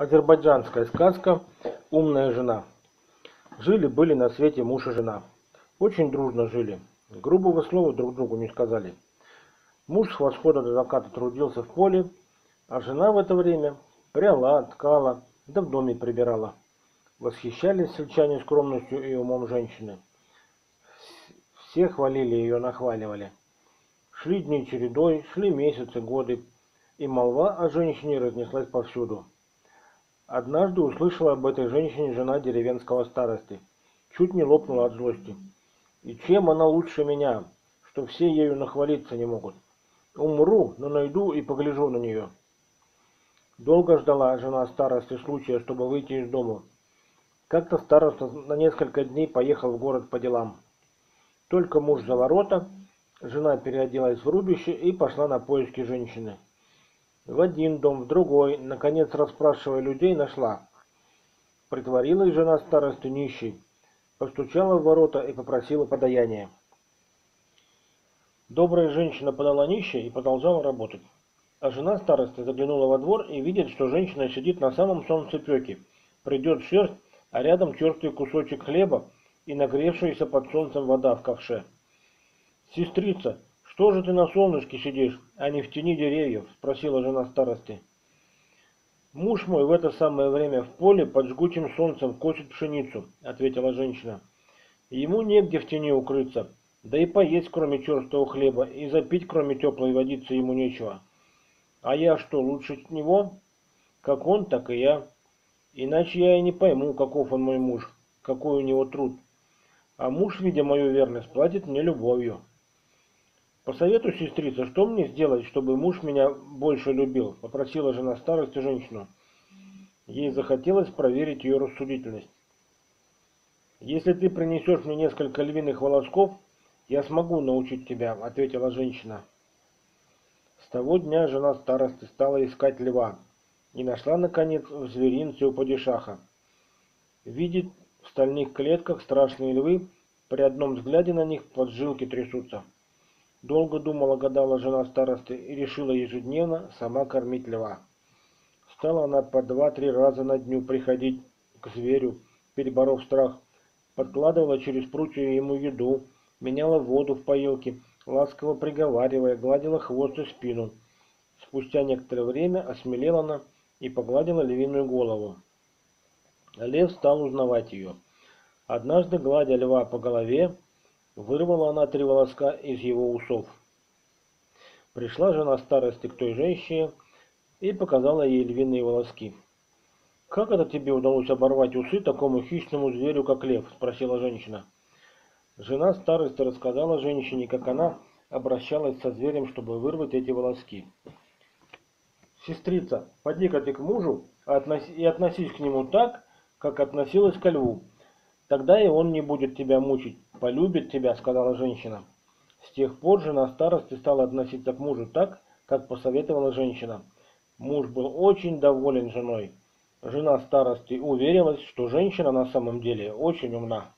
Азербайджанская сказка «Умная жена». Жили-были на свете муж и жена. Очень дружно жили. Грубого слова друг другу не сказали. Муж с восхода до заката трудился в поле, а жена в это время пряла, ткала, да в доме прибирала. Восхищались сельчане скромностью и умом женщины. Все хвалили ее, нахваливали. Шли дни чередой, шли месяцы, годы, и молва о женщине разнеслась повсюду. Однажды услышала об этой женщине жена деревенского старосты. Чуть не лопнула от злости. И чем она лучше меня, что все ею нахвалиться не могут? Умру, но найду и погляжу на нее. Долго ждала жена старосты случая, чтобы выйти из дома. Как-то староста на несколько дней поехал в город по делам. Только муж за ворота, жена переоделась в рубище и пошла на поиски женщины. В один дом, в другой, наконец, расспрашивая людей, нашла. Притворилась жена старосты нищей, постучала в ворота и попросила подаяния. Добрая женщина подала нищей и продолжала работать. А жена старосты заглянула во двор и видит, что женщина сидит на самом солнцепеке. Придет шерсть, а рядом черствый кусочек хлеба и нагревшаяся под солнцем вода в ковше. «Сестрица, «Что же ты на солнышке сидишь, а не в тени деревьев?» – спросила жена старости. «Муж мой в это самое время в поле под жгучим солнцем косит пшеницу», – ответила женщина. «Ему негде в тени укрыться, да и поесть кроме черстого хлеба, и запить кроме теплой водицы ему нечего. А я что, лучше него? Как он, так и я. Иначе я и не пойму, каков он мой муж, какой у него труд. А муж, видя мою верность, платит мне любовью». «Посоветуй, сестрица, что мне сделать, чтобы муж меня больше любил?» – попросила жена старости женщину. Ей захотелось проверить ее рассудительность. «Если ты принесешь мне несколько львиных волосков, я смогу научить тебя», – ответила женщина. С того дня жена старости стала искать льва и нашла, наконец, в зверинце у падишаха. Видит в стальных клетках страшные львы, при одном взгляде на них поджилки трясутся. Долго думала, гадала жена старосты и решила ежедневно сама кормить льва. Стала она по два-три раза на дню приходить к зверю, переборов страх, подкладывала через прутья ему еду, меняла воду в поилке, ласково приговаривая, гладила хвост и спину. Спустя некоторое время осмелела она и погладила львиную голову. Лев стал узнавать ее. Однажды, гладя льва по голове, Вырвала она три волоска из его усов. Пришла жена старости к той женщине и показала ей львиные волоски. «Как это тебе удалось оборвать усы такому хищному зверю, как лев?» – спросила женщина. Жена старости рассказала женщине, как она обращалась со зверем, чтобы вырвать эти волоски. «Сестрица, поди-ка ты к мужу и относись к нему так, как относилась к льву. Тогда и он не будет тебя мучить, полюбит тебя, сказала женщина. С тех пор жена старости стала относиться к мужу так, как посоветовала женщина. Муж был очень доволен женой. Жена старости уверилась, что женщина на самом деле очень умна.